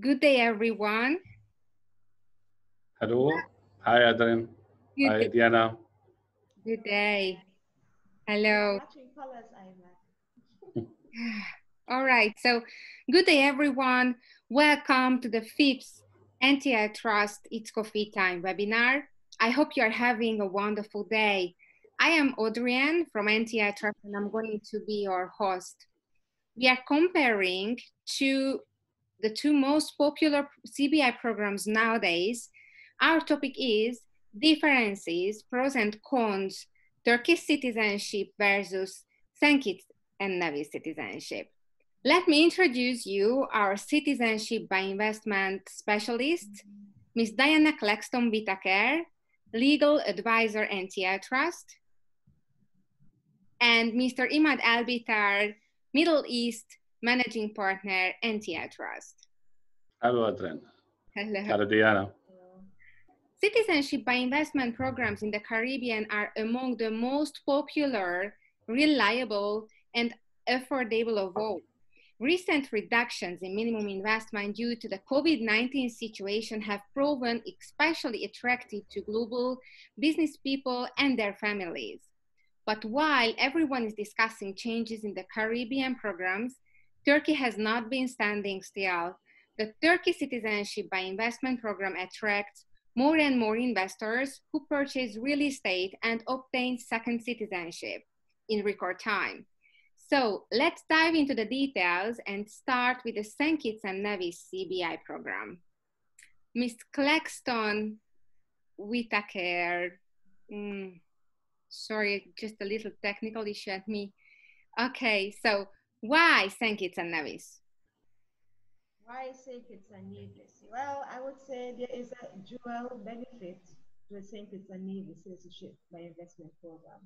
Good day, everyone. Hello. Hi, Adrian. Good, Hi, day. Diana. good day. Hello. Matching colors, I like. All right. So, good day, everyone. Welcome to the fifth NTL Trust It's Coffee Time webinar. I hope you're having a wonderful day. I am Audrienne from NTL Trust, and I'm going to be your host. We are comparing to the two most popular CBI programs nowadays. Our topic is differences, pros and cons, Turkish citizenship versus. Kitts and Nevis citizenship. Let me introduce you our citizenship by investment specialist, Ms. Diana Claxton Whittaker, legal advisor NTL Trust, and Mr. Imad Elbitar, Middle East managing partner NTL Trust. Hello, Adrian. Hello. Hello, Diana. Citizenship by investment programs in the Caribbean are among the most popular, reliable, and affordable of all. Recent reductions in minimum investment due to the COVID 19 situation have proven especially attractive to global business people and their families. But while everyone is discussing changes in the Caribbean programs, Turkey has not been standing still. The Turkey Citizenship by Investment program attracts more and more investors who purchase real estate and obtain second citizenship in record time. So let's dive into the details and start with the St. Kitts and Nevis CBI program. Ms. Claxton Whittaker, mm, sorry, just a little technical issue at me. Okay, so why St. Kitts and Nevis? Why St. Kitts and Nevis? Well, I would say there is a dual benefit to the St. Kitts and Nevis citizenship by investment program.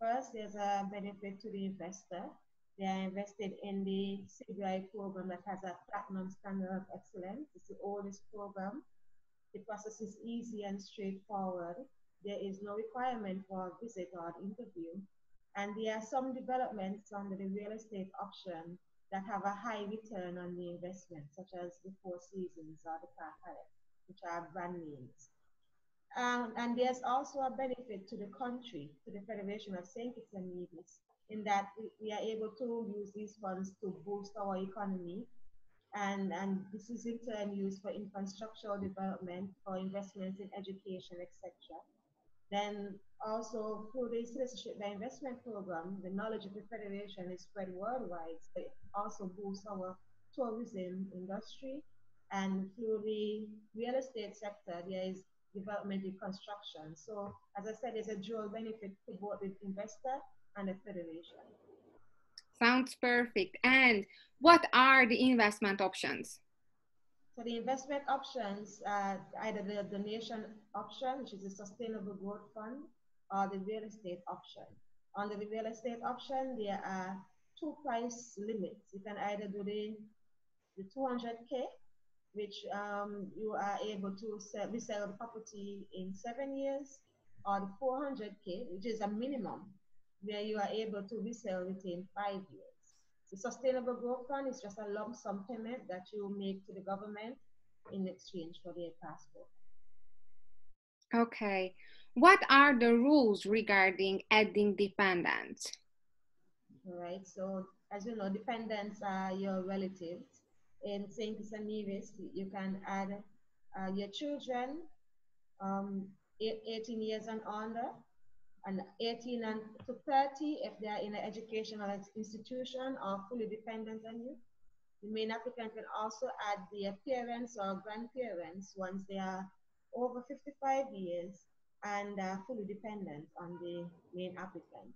First, there's a benefit to the investor. They are invested in the CBI program that has a platinum standard of excellence. It's the oldest program. The process is easy and straightforward. There is no requirement for a visit or an interview. And there are some developments under the real estate option that have a high return on the investment, such as the Four Seasons or the Park Hyatt, which are brand names. Um, and there's also a benefit to the country, to the Federation of St. Kitts and Nevis, in that we, we, are able to use these funds to boost our economy. And, and this is in turn used for infrastructural development, for investments in education, etc. Then also through the citizenship by investment program, the knowledge of the federation is spread worldwide. So it also boosts our tourism industry. And through the real estate sector, there is development in construction. So as I said, there's a dual benefit to both the investor and the federation. Sounds perfect. And what are the investment options? So the investment options, uh, either the donation option, which is a sustainable growth fund, or the real estate option. Under the real estate option, there are two price limits. You can either do the, the 200K, which um, you are able to sell, resell the property in seven years, or the 400K, which is a minimum, where you are able to resell within five years. The sustainable growth fund is just a lump sum payment that you make to the government in exchange for their passport. Okay. What are the rules regarding adding dependents? All right. So, as you know, dependents are your relatives. In St. Kitts Nevis, you can add uh, your children, um, 18 years and under, and 18 and to 30 if they are in an educational institution or fully dependent on you. The main applicant can also add their parents or grandparents once they are over 55 years and uh, fully dependent on the main applicant.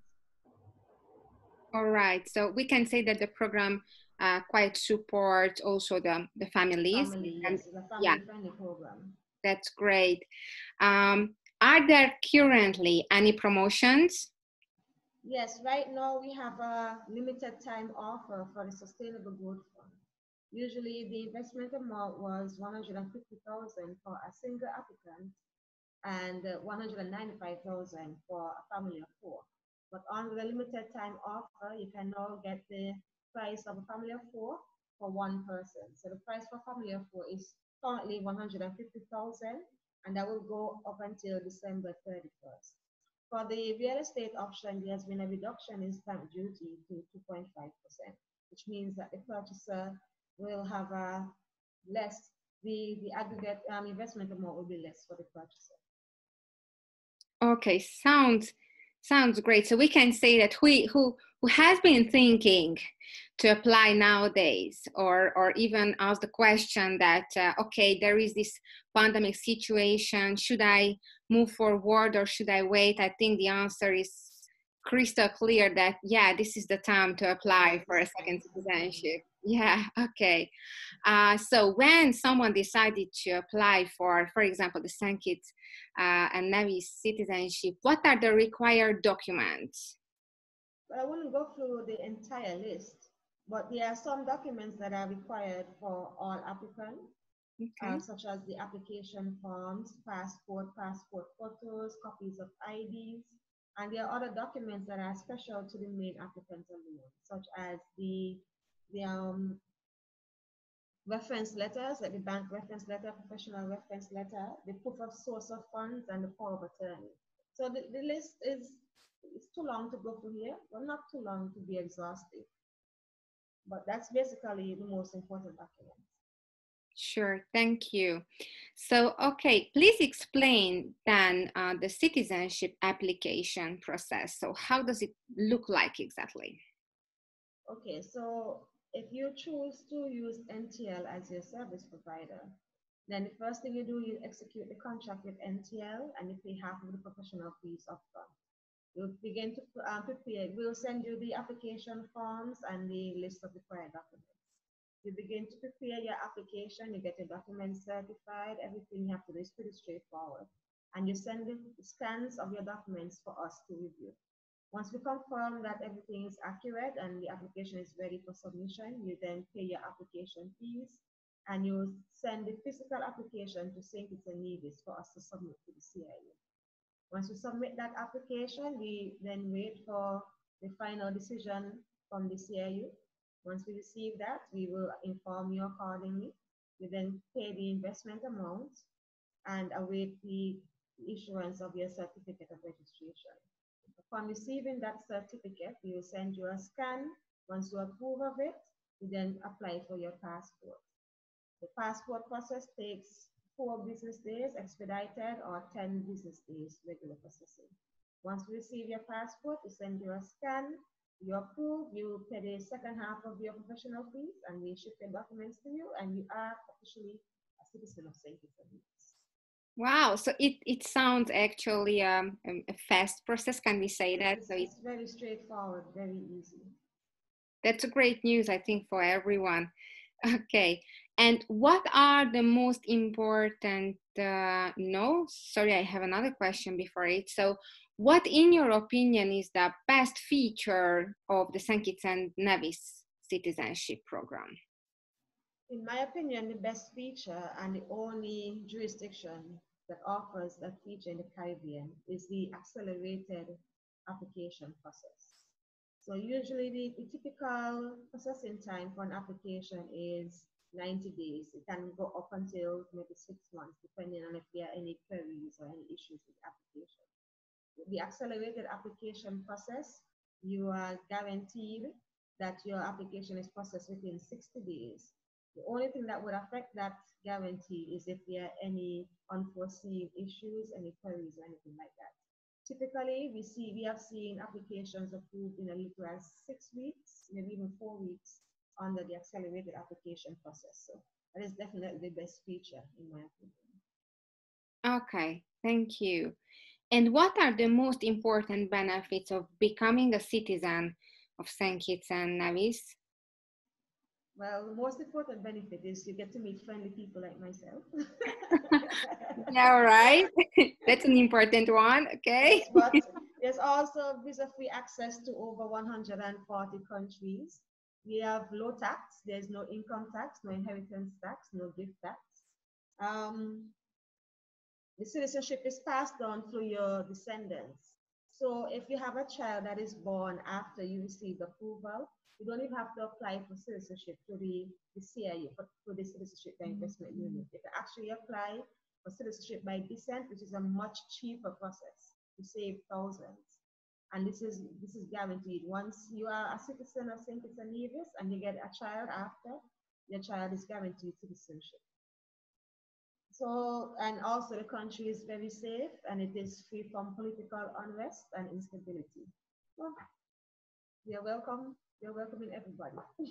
All right, so we can say that the program uh, quite supports also the, the families. Family, and, family yeah. friendly program. That's great. Um, are there currently any promotions? Yes, right now we have a limited time offer for the Sustainable Growth Fund. Usually the investment amount was 150,000 for a single applicant and uh, 195,000 for a family of four. But on the limited time offer, you can now get the price of a family of four for one person. So the price for family of four is currently 150,000 and that will go up until December 31st. For the real estate option, there has been a reduction in stamp duty to 2.5%, which means that the purchaser will have a less, the, the aggregate um, investment amount will be less for the purchaser. Okay, sounds sounds great. So we can say that we who who has been thinking to apply nowadays, or or even ask the question that uh, okay, there is this pandemic situation. Should I move forward or should I wait? I think the answer is crystal clear that yeah, this is the time to apply for a second citizenship. Yeah, okay. Uh, so when someone decided to apply for, for example, the. Kitts uh, and Nevis citizenship, what are the required documents? Well, I wouldn't go through the entire list, but there are some documents that are required for all applicants, okay. uh, such as the application forms, passport, passport photos, copies of IDs, and there are other documents that are special to the main applicant alone, such as the the um, reference letters, like the bank reference letter, professional reference letter, the proof of source of funds, and the power of attorney. So the, the list is it's too long to go through here, but not too long to be exhaustive. But that's basically the most important documents. Sure, thank you. So, okay, please explain then uh, the citizenship application process. So, how does it look like exactly? Okay, so if you choose to use NTL as your service provider, then the first thing you do, you execute the contract with NTL and you pay half of the professional fees upfront. You'll begin to uh, prepare, we'll send you the application forms and the list of required documents. You begin to prepare your application, you get your documents certified, everything you have to do is pretty straightforward. And you send the scans of your documents for us to review. Once we confirm that everything is accurate and the application is ready for submission, you then pay your application fees and you send the physical application to St. Kitts and Nevis for us to submit to the CIU. Once we submit that application, we then wait for the final decision from the CIU. Once we receive that, we will inform you accordingly. We then pay the investment amount and await the issuance of your certificate of registration. Upon receiving that certificate, we will send you a scan. Once you approve of it, you then apply for your passport. The passport process takes four business days expedited or 10 business days regular processing. Once we receive your passport, we send you a scan, you approve, you pay the second half of your professional fees, and we ship the documents to you, and you are officially a citizen of St. Kitts Wow, so it, it sounds actually um, a fast process, can we say that? It's, so it's very straightforward, very easy. That's a great news, I think, for everyone. Okay, and what are the most important, uh, no, sorry, I have another question before it. So what, in your opinion, is the best feature of the and Nevis citizenship program? In my opinion, the best feature and the only jurisdiction that offers that feature in the Caribbean is the accelerated application process. So usually the, the, typical processing time for an application is 90 days. It can go up until maybe six months, depending on if there are any queries or any issues with the application. With the accelerated application process, you are guaranteed that your application is processed within 60 days the only thing that would affect that guarantee is if there are any unforeseen issues, any queries or anything like that. Typically, we see we have seen applications approved in a little as six weeks, maybe even four weeks under the accelerated application process. So that is definitely the best feature in my opinion. Okay, thank you. And what are the most important benefits of becoming a citizen of St. Kitts and Nevis? Well, the most important benefit is you get to meet friendly people like myself. yeah, right. That's an important one. Okay. but there's also visa-free access to over 140 countries. We have low tax. There's no income tax, no inheritance tax, no gift tax. Um, the citizenship is passed on through your descendants. So if you have a child that is born after you received approval, you don't even have to apply for citizenship to the, the CIU, for, for the Citizenship by Investment. Unit. You can actually apply for citizenship by descent, which is a much cheaper process to save thousands. And this is this is guaranteed. Once you are a citizen of St. Kitts and Nevis and you get a child after, your child is guaranteed citizenship. So, and also the country is very safe and it is free from political unrest and instability. Well, you're welcome We are welcoming everybody.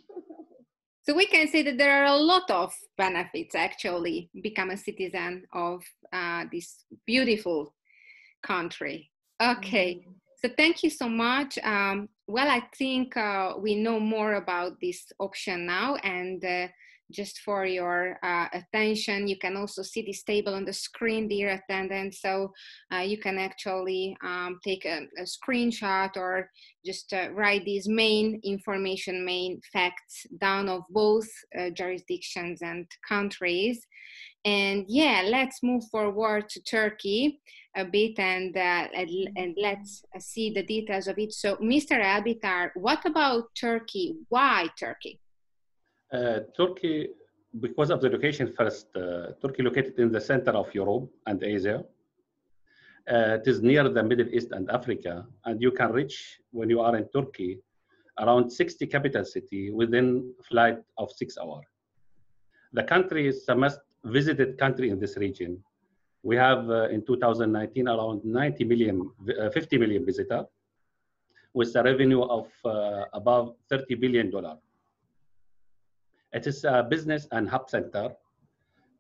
so we can say that there are a lot of benefits actually become a citizen of uh, this beautiful country. Okay. Mm-hmm. So thank you so much. Um, well, I think uh, we know more about this option now, and uh, just for your uh, attention. You can also see this table on the screen, dear attendant. So uh, you can actually um, take a, a, screenshot or just uh, write these main information, main facts down of both uh, jurisdictions and countries. And yeah, let's move forward to Turkey a bit and, uh, and, and, let's see the details of it. So, Mr. Elbitar, what about Turkey? Why Turkey? Uh, Turkey, because of the location first, uh, Turkey located in the center of Europe and Asia. Uh, it is near the Middle East and Africa, and you can reach when you are in Turkey around 60 capital city within flight of six hours. The country is the most visited country in this region. We have uh, in 2019 around 90 million, uh, 50 million visitors with a revenue of uh, above 30 billion dollar. It is a business and hub center,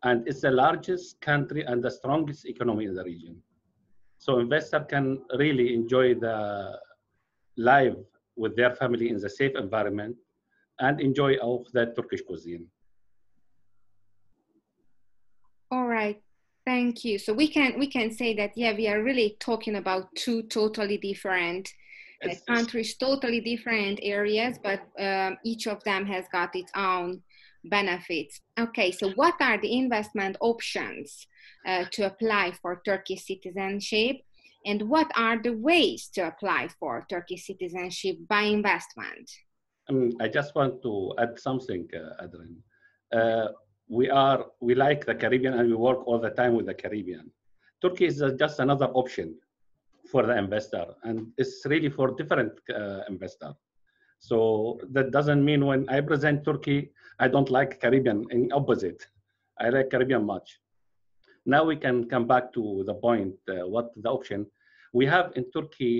and it's the largest country and the strongest economy in the region. So investor can really enjoy the life with their family in the safe environment and enjoy of the Turkish cuisine. All right, thank you. So we can we can say that yeah, we are really talking about two totally different countries, totally different areas, but um, each of them has got its own benefits. Okay, so what are the investment options uh, to apply for Turkish citizenship? And what are the ways to apply for Turkish citizenship by investment? Um, I just want to add something, uh, Adrian. Uh, we are we like the Caribbean and we work all the time with the Caribbean. Turkey is just another option for the investor, and it's really for different uh, investor. So that doesn't mean when I present Turkey, I don't like Caribbean. In opposite, I like Caribbean much. Now we can come back to the point. Uh, what the option we have in Turkey?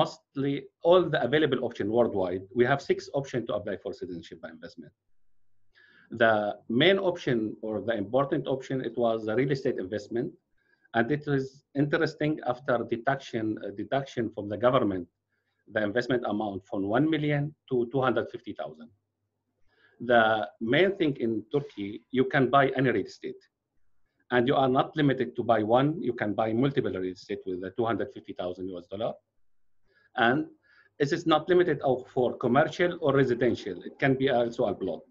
Mostly all the available option worldwide. We have six options to apply for citizenship by investment. The main option or the important option it was the real estate investment, and it is interesting after deduction uh, deduction from the government the investment amount from 1 million to 250,000. The main thing in Turkey, you can buy any real estate. And you are not limited to buy one, you can buy multiple real estate with the 250,000 US dollar. And it is not limited for commercial or residential. It can be also a plot.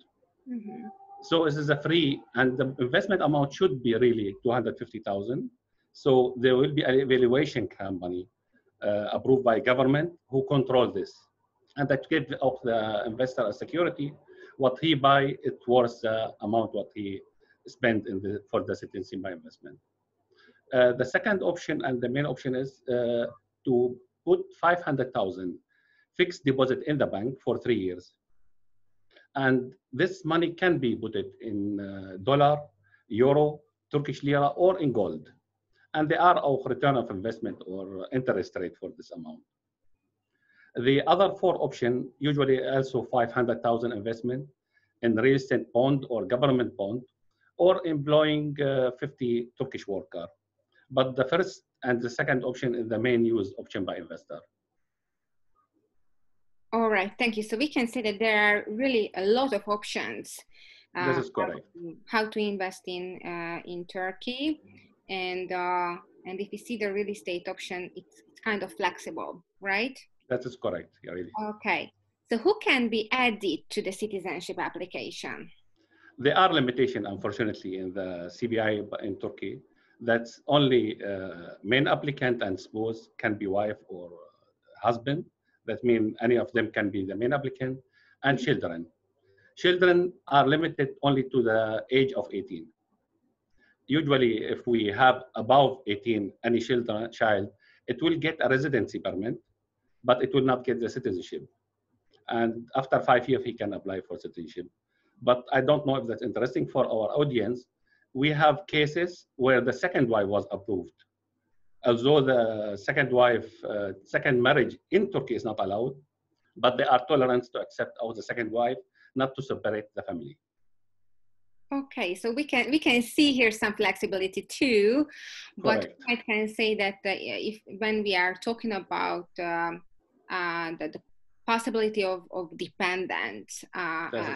Mm -hmm. So this is a free, and the investment amount should be really 250,000. So there will be an evaluation company uh, approved by government who control this. And that give of the investor a security. What he buy, it worth the amount what he spent in the, for the citizenship by investment. Uh, the second option and the main option is uh, to put 500,000 fixed deposit in the bank for three years. And this money can be put in uh, dollar, euro, Turkish lira, or in gold and they are of return of investment or interest rate for this amount. The other four option, usually also 500,000 investment in real estate bond or government bond, or employing uh, 50 Turkish worker. But the first and the second option is the main use option by investor. All right, thank you. So we can say that there are really a lot of options. Uh, this is correct. How to, how to invest in uh, in Turkey and uh, and if you see the real estate option, it's, it's kind of flexible, right? That is correct. Yeah, really. Okay. So who can be added to the citizenship application? There are limitations, unfortunately, in the CBI in Turkey. That's only uh, main applicant and spouse can be wife or husband. That means any of them can be the main applicant, and children. Children are limited only to the age of 18. Usually, if we have above 18 any children, child, it will get a residency permit, but it will not get the citizenship. And after five years, he can apply for citizenship. But I don't know if that's interesting for our audience. We have cases where the second wife was approved. Although the second wife, uh, second marriage in Turkey is not allowed, but they are tolerant to accept of the second wife, not to separate the family. Okay, so we can we can see here some flexibility too, but Correct. I can say that uh, if when we are talking about um, uh, the, the possibility of, of dependent uh, uh,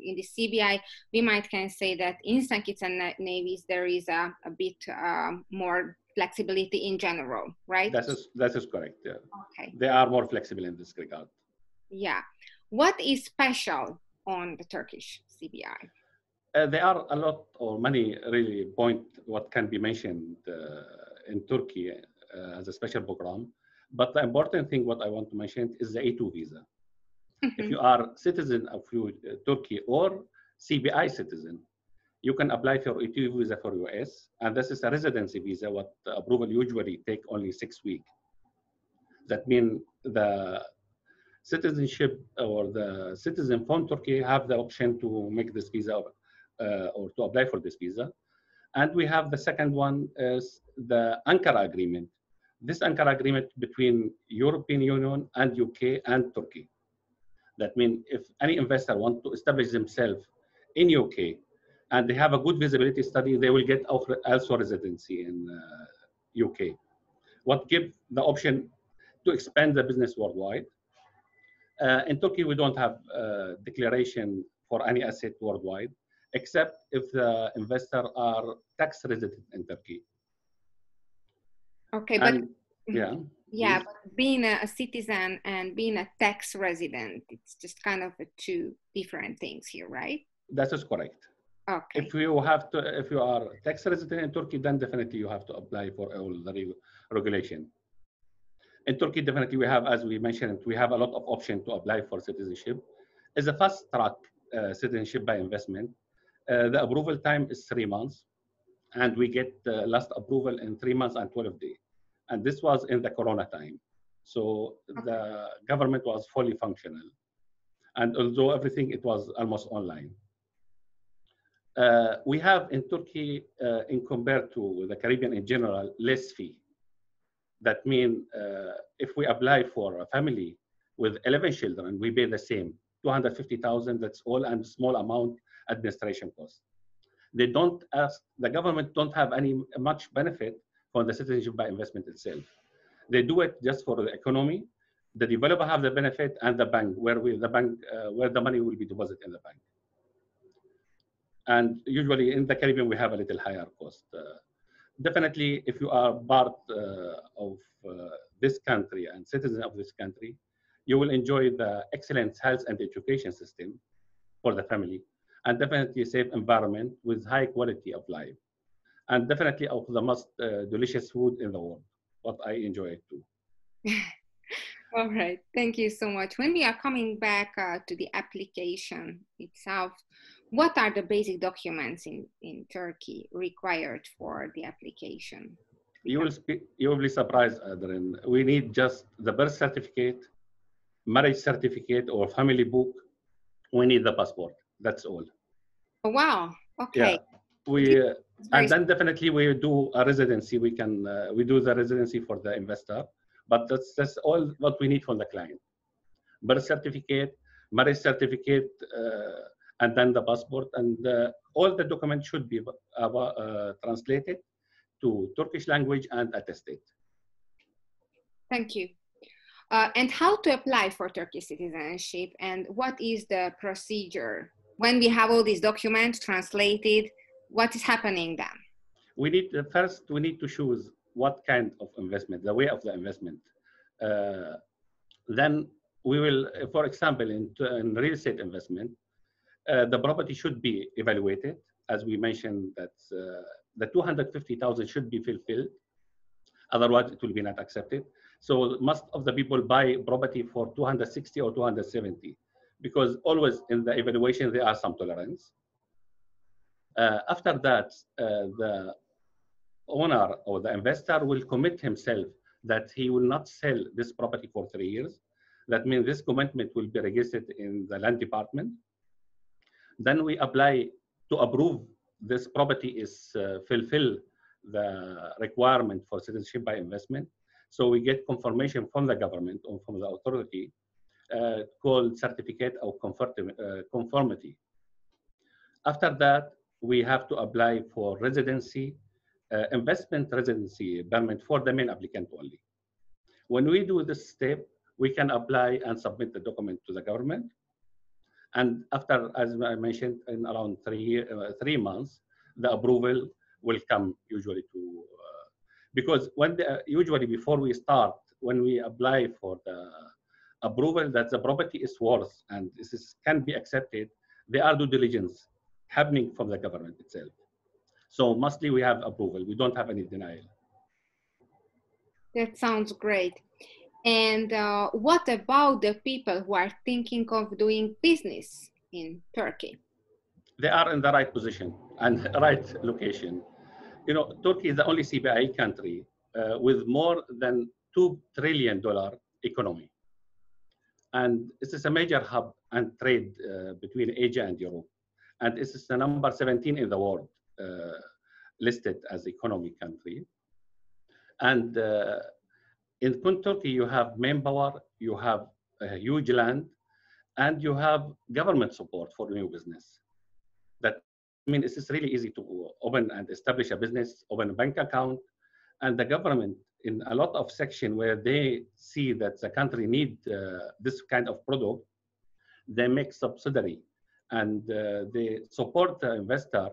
in the CBI, we might can say that in St. Kitts and Nevis there is a, a bit um, more flexibility in general, right? That is, that is correct. Yeah. okay. They are more flexible in this regard. Yeah. What is special on the Turkish CBI? Uh, there are a lot or many really point what can be mentioned uh, in Turkey uh, as a special program. But the important thing what I want to mention is the E-2 visa. If you are citizen of uh, Turkey or CBI citizen, you can apply for E-2 visa for US, and this is a residency visa. What approval usually take only six weeks. That means the citizenship or the citizen from Turkey have the option to make this visa or to apply for this visa. And we have the second one is the Ankara Agreement. This Ankara Agreement between European Union and UK and Turkey. That means if any investor want to establish themselves in UK and they have a good visibility study, they will get also residency in uh, UK. What give the option to expand the business worldwide. Uh, in Turkey, we don't have uh, declaration for any asset worldwide, except if the investor are tax resident in Turkey. Okay, but And yeah, Yeah, but being a, citizen and being a tax resident, it's just kind of two different things here, right? that is correct. Okay. If you have to, if you are tax resident in Turkey, then definitely you have to apply for all the reg- regulation. In Turkey, definitely we have, as we mentioned, we have a lot of option to apply for citizenship. It's a fast track uh, citizenship by investment. Uh, the approval time is three months, and we get the last approval in three months and 12 days. And this was in the Corona time. So the government was fully functional. And although everything, it was almost online. Uh, we have in Turkey, uh, in compared to the Caribbean in general, less fee. That means uh, if we apply for a family with 11 children, we pay the same, 250,000, that's all, and small amount administration cost. They don't ask, the government don't have any much benefit from the citizenship by investment itself. They do it just for the economy. The developer have the benefit and the bank, where we, the bank, uh, where the money will be deposited in the bank. And usually in the Caribbean, we have a little higher cost. Uh, definitely, if you are part uh, of uh, this country and citizen of this country, you will enjoy the excellent health and education system for the family, and definitely safe environment with high quality of life, and definitely of the most uh, delicious food in the world. What I enjoy it too. All right. Thank you so much. When we are coming back uh, to the application itself, what are the basic documents in, in Turkey required for the application? You will spe- you will be surprised, Adrian. We need just the birth certificate, marriage certificate, or family book. We need the passport. That's all. Oh, wow. Okay. Yeah. We uh, and then definitely we do a residency. We can uh, we do the residency for the investor, but that's that's all what we need from the client. Birth certificate, marriage certificate, uh, and then the passport, and uh, all the documents should be uh, uh, translated to Turkish language and attested. Thank you. Uh, and how to apply for Turkish citizenship and what is the procedure? When we have all these documents translated, what is happening then? we need uh, first we need to choose what kind of investment the way of the investment. Uh, then we will uh, for example in, in real estate investment uh, the property should be evaluated. As we mentioned that uh, the 250000 should be fulfilled otherwise it will be not accepted. So most of the people buy property for 260 or 270 because always in the evaluation there are some tolerance. Uh, after that, uh, the owner or the investor will commit himself that he will not sell this property for three years. That means this commitment will be registered in the land department. Then we apply to approve this property is uh, fulfill the requirement for citizenship by investment. So we get confirmation from the government or from the authority called certificate of uh, conformity. After that, we have to apply for residency, uh, investment residency permit for the main applicant only. When we do this step, we can apply and submit the document to the government. And after, as I mentioned, in around three, uh, three months, the approval will come usually to, uh, because when the, usually before we start, when we apply for the approval that the property is worth and this is, can be accepted, there are due diligence happening from the government itself. So mostly we have approval. We don't have any denial. That sounds great. And uh, what about the people who are thinking of doing business in Turkey? They are in the right position and right location. You know, Turkey is the only CBI country uh, with more than $2 trillion economy. And this is a major hub and trade uh, between Asia and Europe. And this is the number 17 in the world uh, listed as economic country. And uh, in Turkey, you have manpower, you have a huge land, and you have government support for new business. That I mean, it's really easy to open and establish a business, open a bank account, and the government in a lot of section where they see that the country need uh, this kind of product, they make subsidiary and uh, they support the investor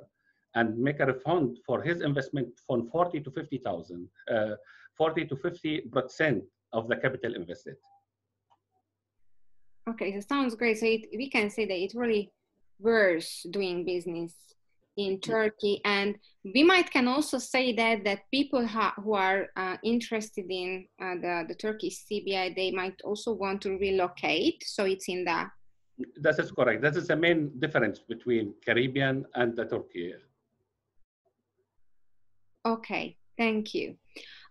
and make a refund for his investment from 40 to 50,000, uh, 40 to 50% of the capital invested. Okay, that sounds great. So it, we can say that it really worth doing business in Turkey, and we might can also say that that people who are uh, interested in uh, the the Turkish CBI, they might also want to relocate. So it's in the. That is correct. That is the main difference between Caribbean and the Turkey. Okay, thank you.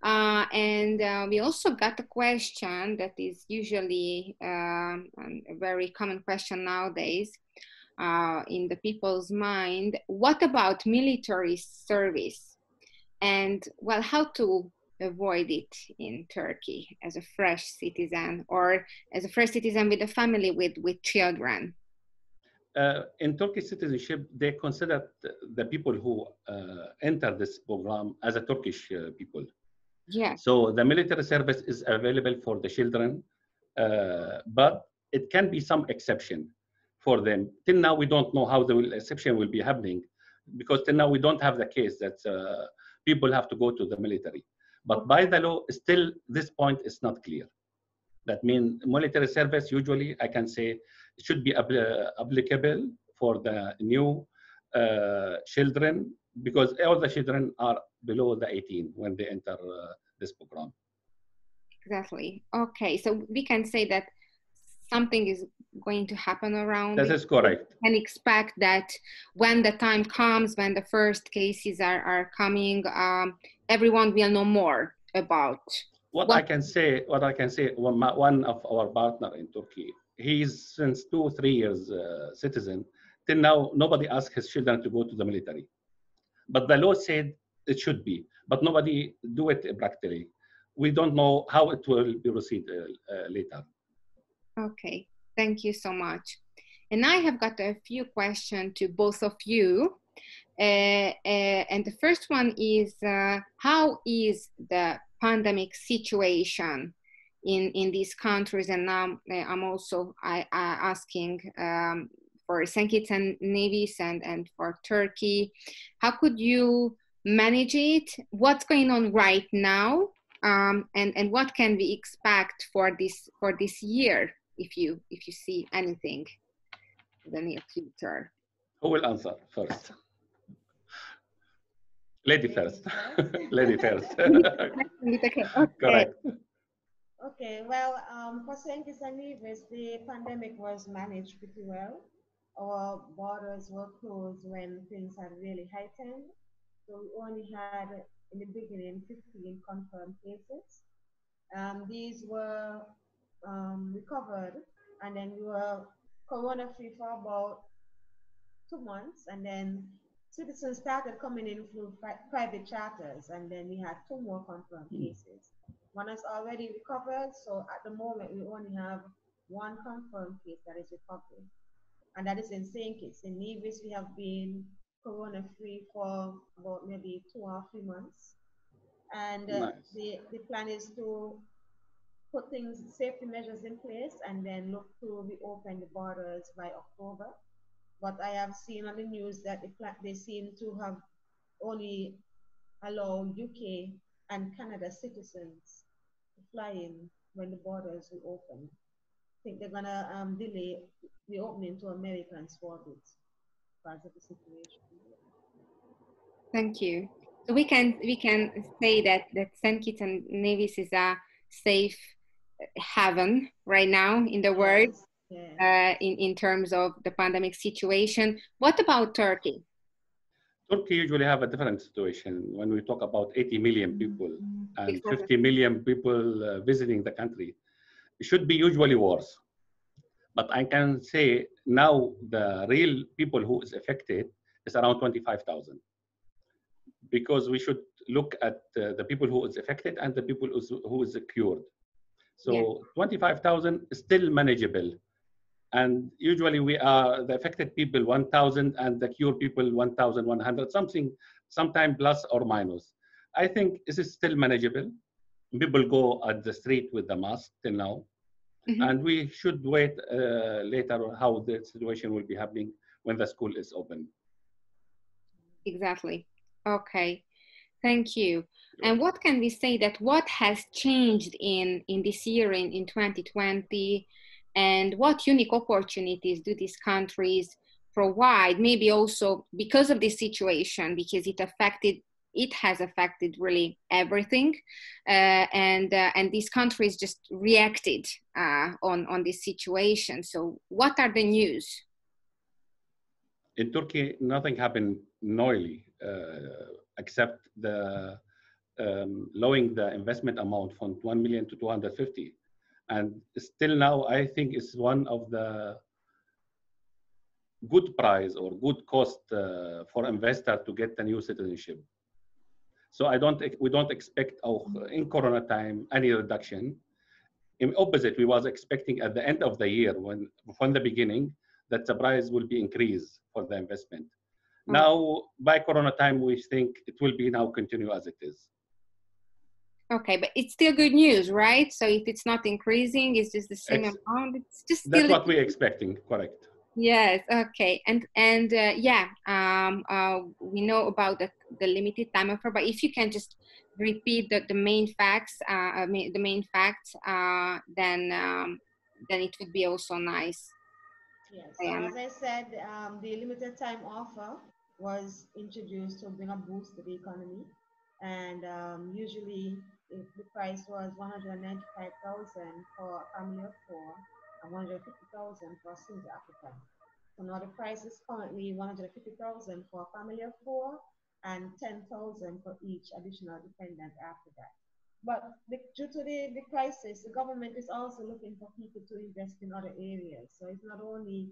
Uh, and uh, we also got a question that is usually um, a very common question nowadays uh, in the people's mind. What about military service? And well, how to avoid it in Turkey as a fresh citizen or as a fresh citizen with a family with, with children? Uh, in Turkish citizenship, they consider the people who uh, enter this program as a Turkish uh, people. Yeah. So the military service is available for the children, uh, but it can be some exception for them. Till now, we don't know how the exception will be happening because till now we don't have the case that uh, people have to go to the military. But by the law, still this point is not clear. That means military service usually, I can say, should be applicable for the new uh, children because all the children are below the 18 when they enter uh, this program. Exactly. Okay, so we can say that something is going to happen around. That is correct. And expect that when the time comes, when the first cases are, are coming, um, everyone will know more about. What, what, I can say, what I can say, one, one of our partner in Turkey, he's since two, three years uh, citizen. Till now, nobody asked his children to go to the military. But the law said it should be, but nobody do it practically. We don't know how it will be received uh, uh, later. Okay, thank you so much. And I have got a few questions to both of you. Uh, uh, and the first one is uh, how is the pandemic situation in, in these countries? And now uh, I'm also I, I asking um, for St. Kitts and Nevis and, and for Turkey. How could you manage it? What's going on right now? Um, and, and what can we expect for this for this year if you if you see anything in the near future. Who will answer first? Lady first. Lady first. okay. Correct. Okay, well, um, for St. Kitts and Nevis, the pandemic was managed pretty well. Our borders were closed when things had really heightened. So we only had, in the beginning, 15 confirmed cases. Um, these were um, recovered, and then we were corona-free for about two months, and then citizens started coming in through private charters, and then we had two more confirmed mm. cases. One has already recovered, so at the moment we only have one confirmed case that is recovering, and that is in St. Kitts. In Nevis, we have been corona free for about maybe two or three months, and uh, nice. the, the plan is to put things, safety measures in place, and then look to reopen the borders by October. But I have seen on the news that the, they seem to have only allowed UK and Canada citizens to fly in when the borders reopen. I think they're gonna um, delay the opening to Americans for a bit because of the situation. Thank you. So we can we can say that that St. Kitts and Nevis is a safe haven right now in the world yeah. uh, in in terms of the pandemic situation. What about Turkey? Turkey usually have a different situation when we talk about 80 million people and 50 million people uh, visiting the country. It should be usually worse. But I can say now the real people who is affected is around 25,000 because we should look at uh, the people who is affected and the people who is, who is cured. So yeah. 25,000 is still manageable. And usually we are the affected people 1000 and the cure people 1100 something sometime plus or minus. I think this is still manageable. People go at the street with the mask till now. Mm-hmm. and we should wait uh, later how the situation will be happening when the school is open. Exactly. Okay thank you. And what can we say that what has changed in in this year in, in 2020 and what unique opportunities do these countries provide? Maybe also because of this situation because it affected it has affected really everything. Uh, and uh, and these countries just reacted uh, on on this situation. So what are the news? In turkey nothing happened noisily uh, except the um, lowering the investment amount from 1 million to 250 and still now i think it's one of the good price or good cost uh, for investor to get the new citizenship. So i don't we don't expect oh, in corona time any reduction. In opposite we was expecting at the end of the year when from the beginning that the price will be increased for the investment mm. now by corona time we think it will be now continue as it is Okay, but it's still good news, right? So if it's not increasing, it's just the same Ex- amount. It's just that's what we're expecting. Correct. Yes. Okay. And and uh, yeah, um, uh, we know about the, the limited time offer, but if you can just repeat the, the main facts, uh, the main facts, uh, then um, then it would be also nice. Yes. So as I said, um, the limited time offer was introduced to bring a boost to the economy, and um, usually the price was 195,000 for a family of four and 150,000 for a single applicant. So now the price is currently 150,000 for a family of four and 10,000 for each additional dependent after that. But the, due to the, the crisis, the government is also looking for people to invest in other areas. So it's not only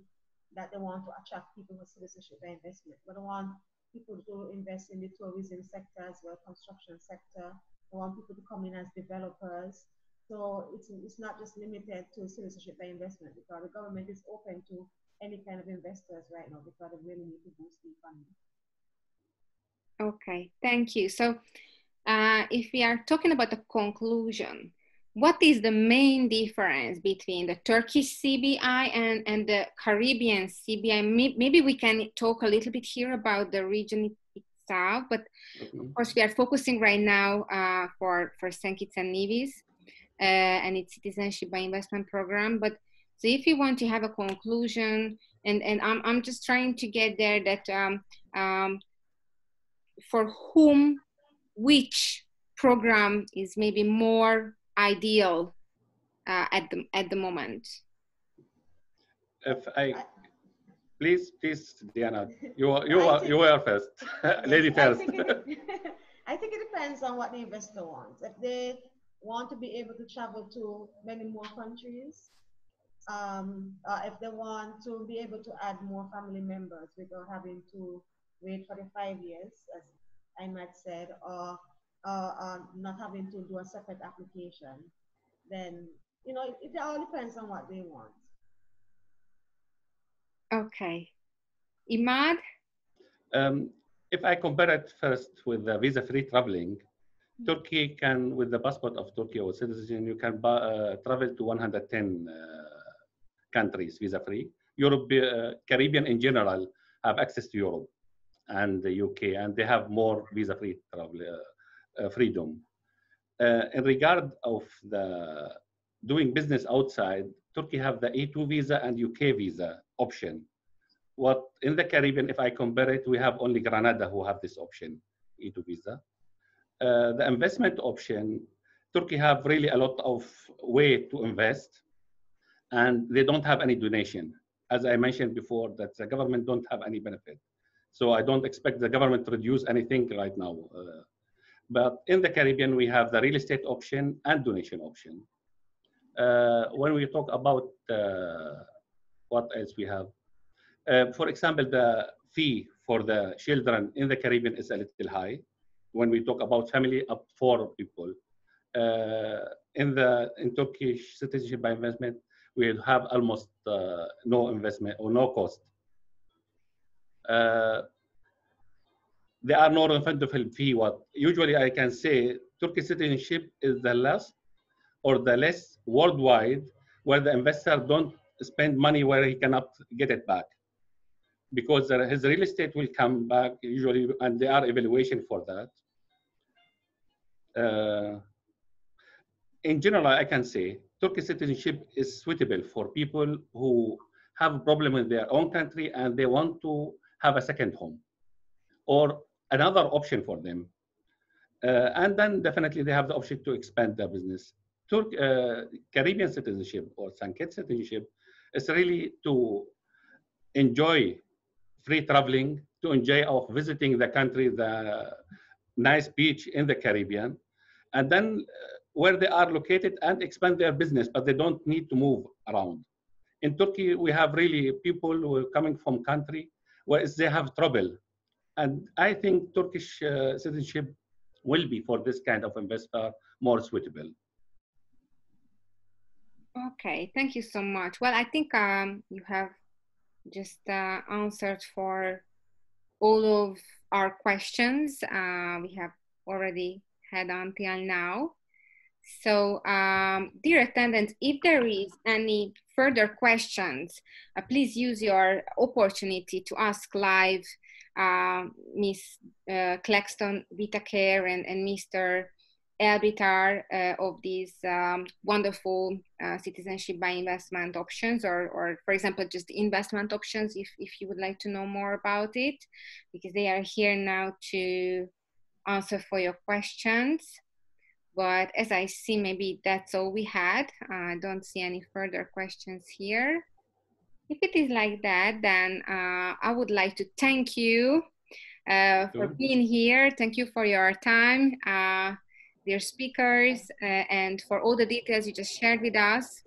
that they want to attract people with citizenship by investment, but they want people to invest in the tourism sector as well, construction sector, we want people to come in as developers. So it's, it's not just limited to citizenship by investment because the government is open to any kind of investors right now because they really need to boost the economy. Okay, thank you. So uh, if we are talking about the conclusion, what is the main difference between the Turkish CBI and, and the Caribbean CBI? Maybe we can talk a little bit here about the region itself, but mm-hmm. of course we are focusing right now uh, for for St. Kitts and Nevis uh, and its citizenship by investment program. But so if you want to have a conclusion, and and I'm I'm just trying to get there that um, um, for whom which program is maybe more ideal uh, at the at the moment? If I please, please, Diana, you you are you are first, lady first. I think, it, I think it depends on what the investor wants. If they want to be able to travel to many more countries, um, uh, if they want to be able to add more family members without having to wait for the five years, as I might said, or uh, uh, not having to do a separate application, then you know it, it all depends on what they want. Okay, Imad. Um, if I compare it first with the visa-free traveling, mm-hmm. Turkey can, with the passport of Turkey or citizen, you can uh, travel to 110 uh, countries visa-free. Europe, uh, Caribbean in general have access to Europe and the UK, and they have more visa-free travel uh, freedom. Uh, in regard of the doing business outside, Turkey have the E-2 visa and UK visa option. What in the Caribbean, if I compare it, we have only Grenada who have this option, E-2 visa. Uh, the investment option, Turkey have really a lot of way to invest and they don't have any donation. As I mentioned before, that the government don't have any benefit. So I don't expect the government to reduce anything right now. Uh, but in the Caribbean, we have the real estate option and donation option. Uh, when we talk about uh, what else we have, uh, for example, the fee for the children in the Caribbean is a little high. When we talk about family up four people, uh, in the in Turkish citizenship by investment, we have almost uh, no investment or no cost. There are no refundable fee. What usually I can say, Turkish citizenship is the last or the less worldwide where the investor don't spend money where he cannot get it back because his real estate will come back usually and there are evaluation for that. Uh, in general, I can say Turkish citizenship is suitable for people who have a problem in their own country and they want to have a second home or another option for them. Uh, and then definitely they have the option to expand their business. Turk, uh, Caribbean citizenship or. Kitts citizenship is really to enjoy free traveling, to enjoy of visiting the country, the nice beach in the Caribbean, and then uh, where they are located and expand their business, but they don't need to move around. In Turkey, we have really people who are coming from country where they have trouble. And I think Turkish uh, citizenship will be for this kind of investor more suitable. Okay, thank you so much. Well, I think um, you have just uh, answered for all of our questions uh, we have already had until now. So, um, dear attendants, if there is any further questions, uh, please use your opportunity to ask live uh, Miss uh, Claxton Whittaker and, and Mr. Elbitar uh, of these um, wonderful uh, citizenship by investment options or, or for example just investment options if, if you would like to know more about it because they are here now to answer for your questions but as I see, maybe that's all we had. I don't see any further questions here. If it is like that, then uh, I would like to thank you uh, for being here. Thank you for your time, uh, dear speakers, uh, and for all the details you just shared with us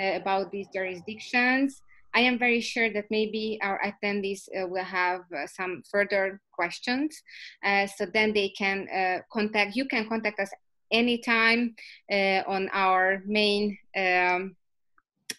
uh, about these jurisdictions. I am very sure that maybe our attendees uh, will have uh, some further questions. Uh, so then they can contact, you can contact us anytime uh, on our main um,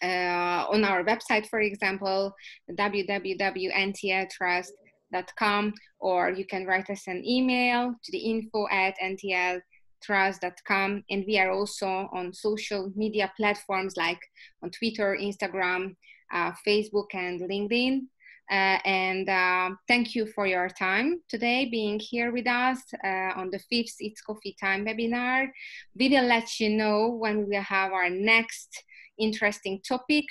on our website, for example, www.ntltrust.com, or you can write us an email to the info at ntltrust.com. And we are also on social media platforms like on Twitter, Instagram, uh, Facebook, and LinkedIn. Uh, and uh, thank you for your time today being here with us uh, on the fifth It's Coffee Time webinar. We will let you know when we have our next interesting topic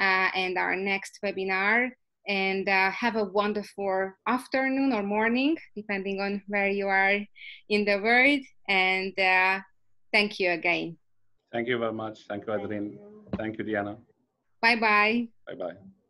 uh, and our next webinar. And uh, have a wonderful afternoon or morning, depending on where you are in the world. And uh, thank you again. Thank you very much. Thank you, Adrien. Thank you, Diana. Bye bye. Bye bye.